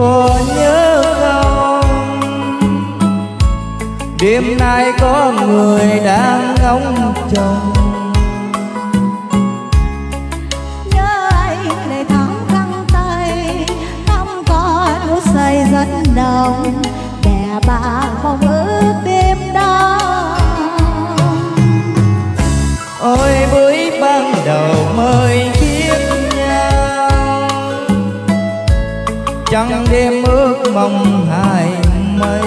có nhớ không đêm nay có người đang ngóng trông nhớ chẳng đêm ước mong hai mây.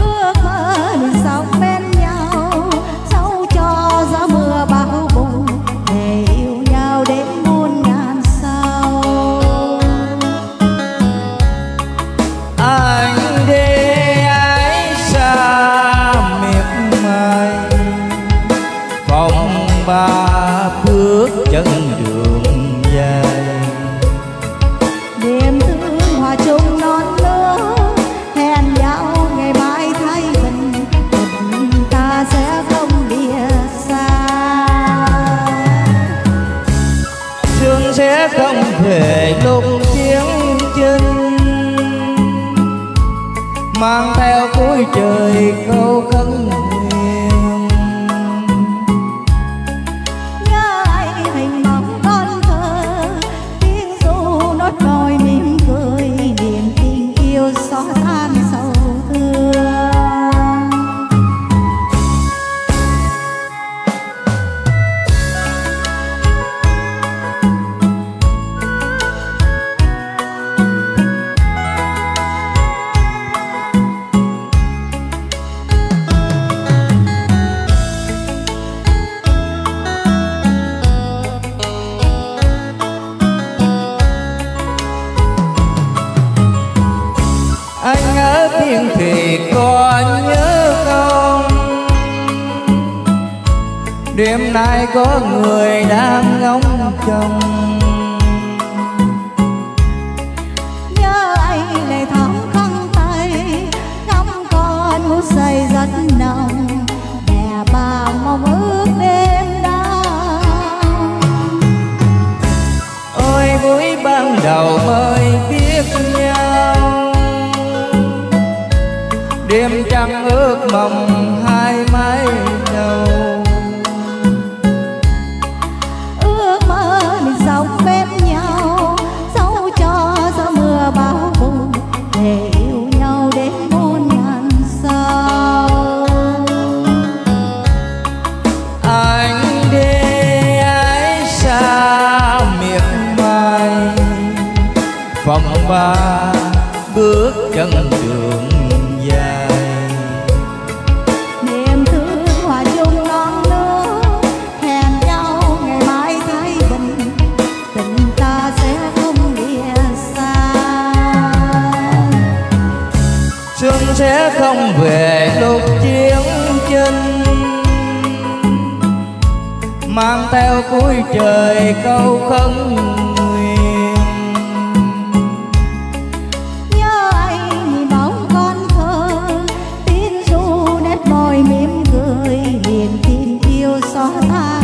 Ước mơ sống bên nhau dẫu cho gió mưa bão bùng để yêu nhau đến muôn ngàn sau. Anh để ái xa miệt mài phòng ba không về lúc tiếng chân. Mang theo cuối trời câu khấn thiên thì có nhớ không? Đêm nay có người đang ngóng trông. Nhớ anh lệ thắm khăn tay ngắm con hút say rất nồng. Đè bà mong ước đêm đó ôi buổi ban đầu trăng ước mong hai mái đầu. Ước mơ mình sống bên nhau dẫu cho gió mưa bão bùng để yêu nhau đến muôn ngàn sau. Anh để ái xa miệt mài phòng ba bước chân đường sẽ không về lúc chiến chinh mang theo cuối trời câu khấn nguyện. Nhớ anh bóng con thơ tin ru nét môi mỉm cười hiền tin yêu xóa tan